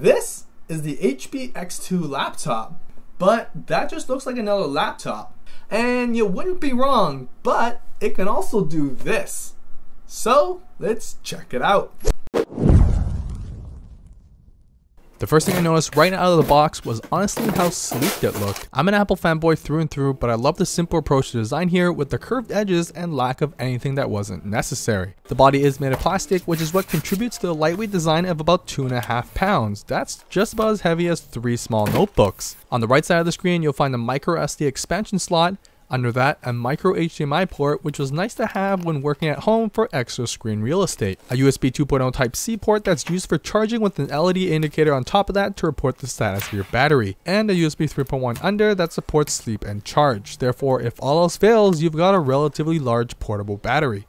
This is the HP X2 laptop, but that just looks like another laptop. And you wouldn't be wrong, but it can also do this. So let's check it out. The first thing I noticed right out of the box was honestly how sleek it looked. I'm an Apple fanboy through and through, but I love the simple approach to design here with the curved edges and lack of anything that wasn't necessary. The body is made of plastic, which is what contributes to the lightweight design of about 2.5 pounds. That's just about as heavy as three small notebooks. On the right side of the screen, you'll find the micro SD expansion slot, under that, a micro HDMI port, which was nice to have when working at home for extra screen real estate. A USB 2.0 Type-C port that's used for charging with an LED indicator on top of that to report the status of your battery. And a USB 3.1 under that supports sleep and charge. Therefore, if all else fails, you've got a relatively large portable battery.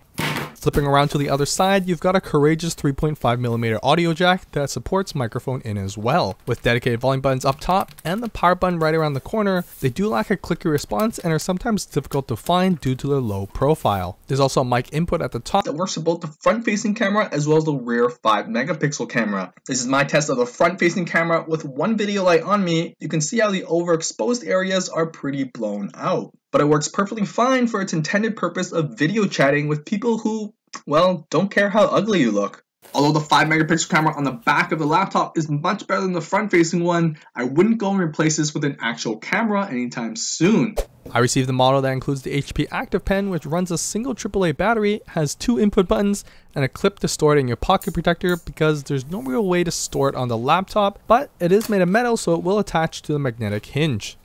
Flipping around to the other side, you've got a courageous 3.5mm audio jack that supports microphone in as well. With dedicated volume buttons up top and the power button right around the corner, they do lack a clicky response and are sometimes difficult to find due to their low profile. There's also a mic input at the top that works for both the front facing camera as well as the rear 5 megapixel camera. This is my test of the front facing camera with one video light on me. You can see how the overexposed areas are pretty blown out but it works perfectly fine for its intended purpose of video chatting with people who, well, don't care how ugly you look. Although the 5 megapixel camera on the back of the laptop is much better than the front facing one, I wouldn't go and replace this with an actual camera anytime soon. I received the model that includes the HP Active Pen which runs a single AAA battery, has two input buttons, and a clip to store it in your pocket protector because there's no real way to store it on the laptop, but it is made of metal so it will attach to the magnetic hinge.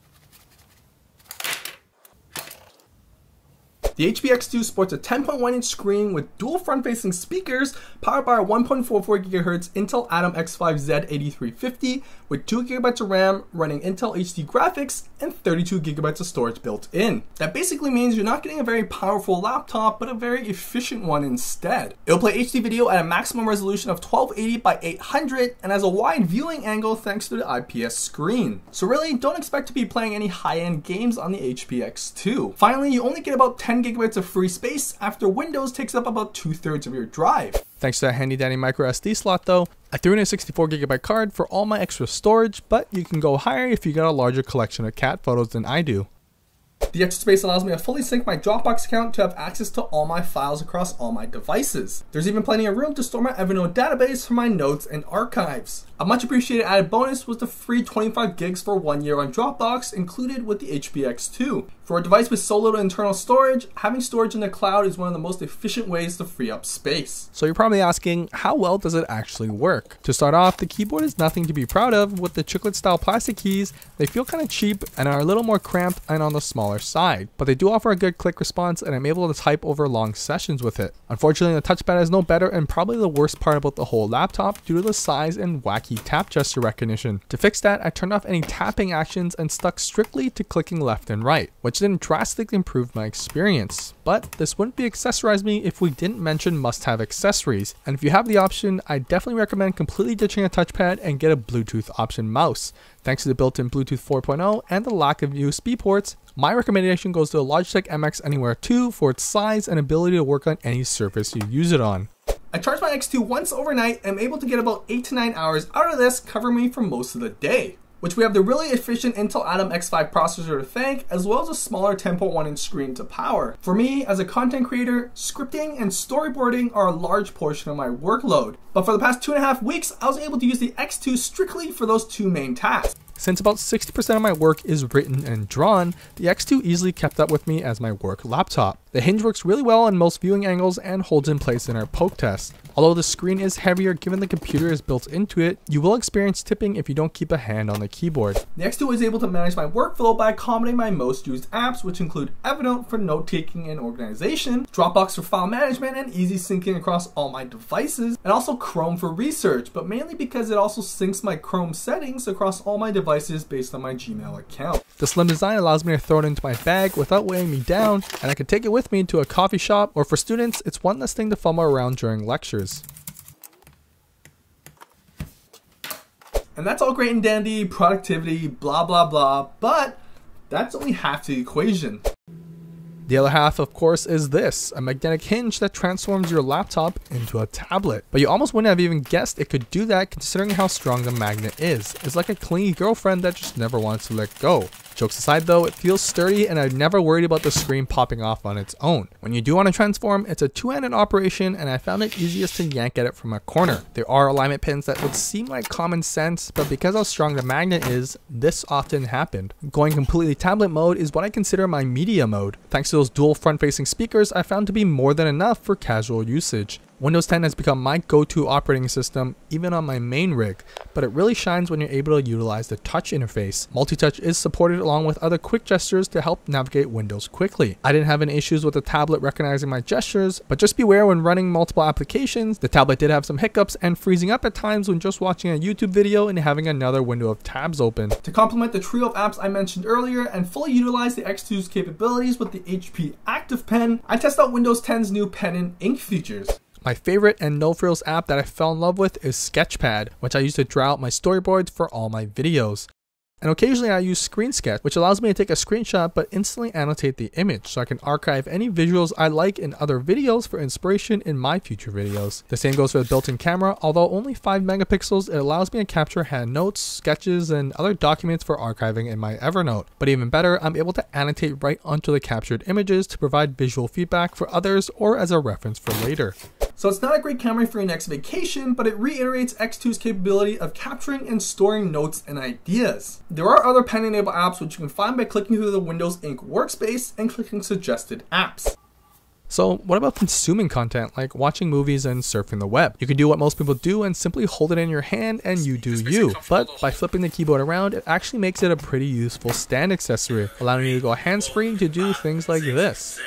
The HP X2 sports a 10.1 inch screen with dual front facing speakers powered by a 1.44 GHz Intel Atom X5Z 8350 with 2 GB of RAM running Intel HD graphics and 32 GB of storage built in. That basically means you're not getting a very powerful laptop but a very efficient one instead. It'll play HD video at a maximum resolution of 1280 by 800 and has a wide viewing angle thanks to the IPS screen. So really don't expect to be playing any high-end games on the HP X2. Finally, you only get about 10 gigabytes of free space after Windows takes up about two thirds of your drive. Thanks to that handy dandy micro SD slot though, I threw in a 64GB card for all my extra storage, but you can go higher if you got a larger collection of cat photos than I do. The extra space allows me to fully sync my Dropbox account to have access to all my files across all my devices. There's even plenty of room to store my Evernote database for my notes and archives. A much appreciated added bonus was the free 25 gigs for one year on Dropbox included with the HP X2. For a device with so little internal storage, having storage in the cloud is one of the most efficient ways to free up space. So you're probably asking, how well does it actually work? To start off, the keyboard is nothing to be proud of. With the chiclet style plastic keys, they feel kind of cheap and are a little more cramped and on the smaller side. But they do offer a good click response and I'm able to type over long sessions with it. Unfortunately, the touchpad is no better and probably the worst part about the whole laptop due to the size and wacky tap gesture recognition. To fix that, I turned off any tapping actions and stuck strictly to clicking left and right, which then drastically improved my experience. But this wouldn't be Excessorize Me if we didn't mention must-have accessories. And if you have the option, I definitely recommend completely ditching a touchpad and get a Bluetooth option mouse. Thanks to the built-in Bluetooth 4.0 and the lack of USB ports, my recommendation goes to the Logitech MX Anywhere 2 for its size and ability to work on any surface you use it on. I charge my X2 once overnight and I'm able to get about 8 to 9 hours out of this, covering me for most of the day which we have the really efficient Intel Atom X5 processor to thank, as well as a smaller 10.1 inch screen to power. For me, as a content creator, scripting and storyboarding are a large portion of my workload. But for the past two and a half weeks, I was able to use the X2 strictly for those two main tasks. Since about 60% of my work is written and drawn, the X2 easily kept up with me as my work laptop. The hinge works really well on most viewing angles and holds in place in our poke test. Although the screen is heavier given the computer is built into it, you will experience tipping if you don't keep a hand on the keyboard. The X2 is able to manage my workflow by accommodating my most used apps, which include Evernote for note-taking and organization, Dropbox for file management and easy syncing across all my devices, and also Chrome for research, but mainly because it also syncs my Chrome settings across all my devices based on my Gmail account. The slim design allows me to throw it into my bag without weighing me down, and I can take it with me to a coffee shop, or for students, it's one less thing to fumble around during lectures. And that's all great and dandy, productivity, blah, blah, blah, but that's only half the equation. The other half, of course, is this a magnetic hinge that transforms your laptop into a tablet. But you almost wouldn't have even guessed it could do that considering how strong the magnet is. It's like a clingy girlfriend that just never wants to let go. Jokes aside though, it feels sturdy and I've never worried about the screen popping off on its own. When you do want to transform, it's a two-handed operation and I found it easiest to yank at it from a corner. There are alignment pins that would seem like common sense, but because how strong the magnet is, this often happened. Going completely tablet mode is what I consider my media mode. Thanks to those dual front-facing speakers, I found to be more than enough for casual usage. Windows 10 has become my go-to operating system even on my main rig, but it really shines when you're able to utilize the touch interface. Multi-touch is supported along with other quick gestures to help navigate Windows quickly. I didn't have any issues with the tablet recognizing my gestures, but just beware when running multiple applications, the tablet did have some hiccups and freezing up at times when just watching a YouTube video and having another window of tabs open. To complement the trio of apps I mentioned earlier and fully utilize the X2's capabilities with the HP Active Pen, I test out Windows 10's new pen and ink features. My favorite and no frills app that I fell in love with is Sketchpad, which I use to draw out my storyboards for all my videos. And occasionally I use Screen Sketch, which allows me to take a screenshot but instantly annotate the image so I can archive any visuals I like in other videos for inspiration in my future videos. The same goes for the built-in camera, although only 5 megapixels, it allows me to capture hand notes, sketches, and other documents for archiving in my Evernote. But even better, I'm able to annotate right onto the captured images to provide visual feedback for others or as a reference for later. So it's not a great camera for your next vacation, but it reiterates X2's capability of capturing and storing notes and ideas. There are other pen enabled apps which you can find by clicking through the Windows Ink workspace and clicking suggested apps. So what about consuming content like watching movies and surfing the web? You can do what most people do and simply hold it in your hand and you do you. But by flipping the keyboard around, it actually makes it a pretty useful stand accessory, allowing you to go hands-free to do things like this.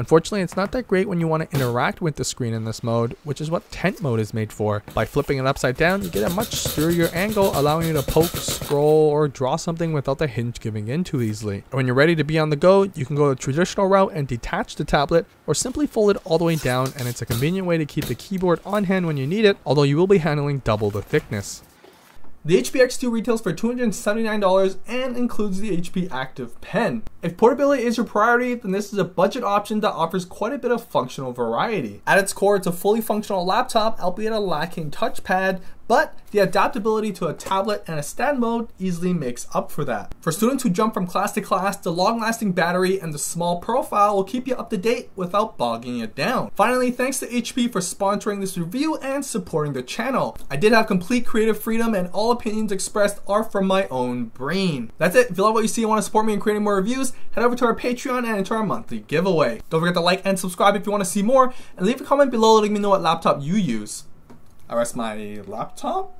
Unfortunately, it's not that great when you want to interact with the screen in this mode, which is what tent mode is made for. By flipping it upside down, you get a much sturdier angle, allowing you to poke, scroll, or draw something without the hinge giving in too easily. When you're ready to be on the go, you can go the traditional route and detach the tablet, or simply fold it all the way down, and it's a convenient way to keep the keyboard on hand when you need it, although you will be handling double the thickness. The HP X2 retails for $279 and includes the HP Active Pen. If portability is your priority, then this is a budget option that offers quite a bit of functional variety. At its core, it's a fully functional laptop, albeit a lacking touchpad, but the adaptability to a tablet and a stand mode easily makes up for that. For students who jump from class to class, the long-lasting battery and the small profile will keep you up to date without bogging it down. Finally, thanks to HP for sponsoring this review and supporting the channel. I did have complete creative freedom and all opinions expressed are from my own brain. That's it. If you love what you see and want to support me in creating more reviews, head over to our Patreon and enter our monthly giveaway. Don't forget to like and subscribe if you want to see more, and leave a comment below letting me know what laptop you use. I rest my laptop.